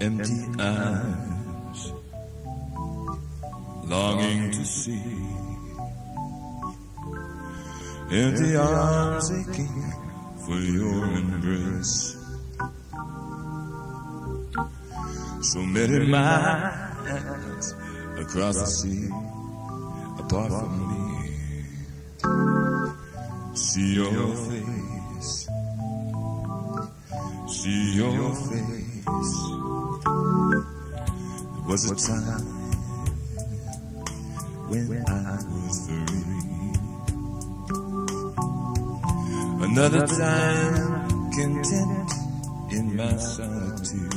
empty eyes, longing to see, empty arms aching for your embrace. So many miles across the sea, apart from me. See your face, see your face. There was a time? when I was free. Another time content in my solitude.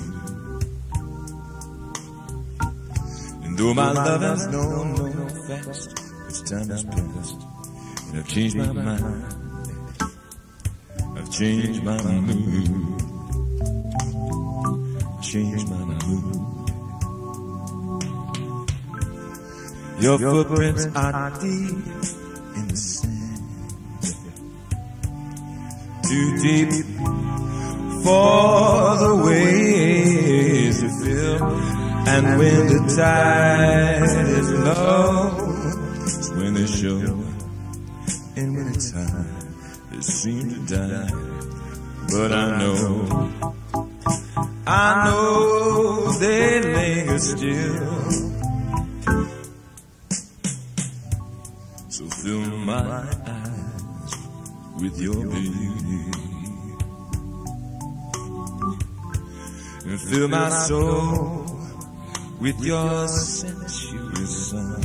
And though my love has known no fast, as time has passed, and I've changed my mind, I've changed my mood, changed my mood. Your footprints are deep in the sand, too deep for the waves to fill. And when the tide is low, when they show. And when it's high, they seem to die. But I know, I know they linger still. So fill my eyes with your beauty. And fill my soul with your sensual song.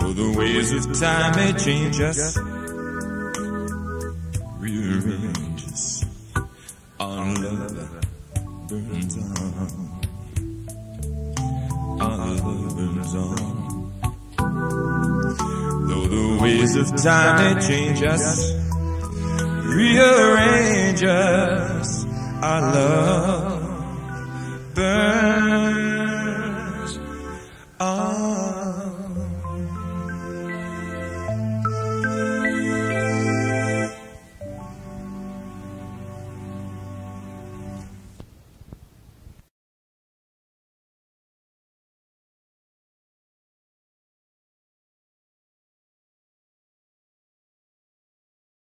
Though the ways of time may change us, ways of time may change us, rearrange us, our love